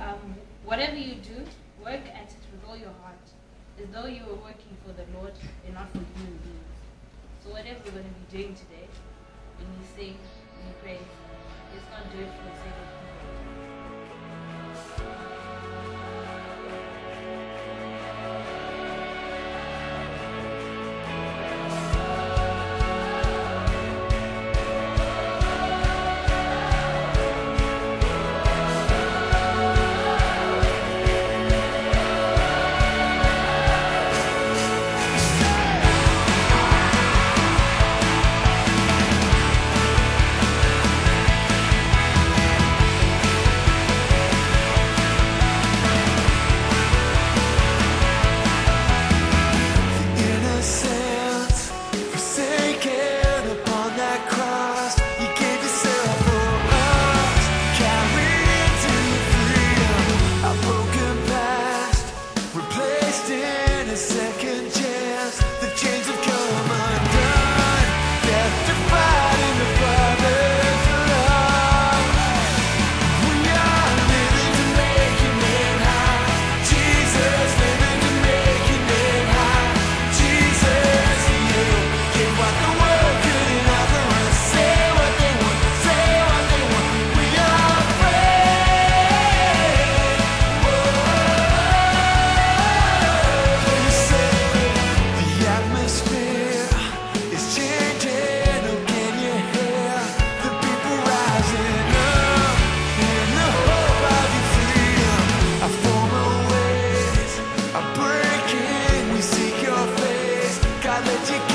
Um, whatever you do, work at it with all your heart, as though you were working for the Lord and not for human beings. So whatever you're going to be doing today, when you sing, when you pray, just not do it for the sake of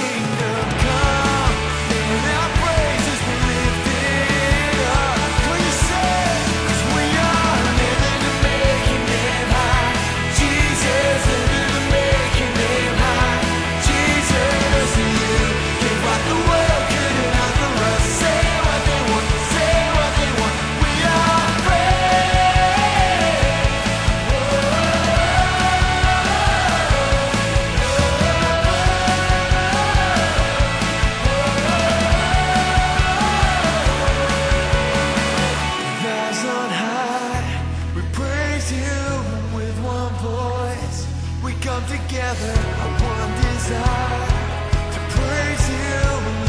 kingdom. come together on one desire to praise you.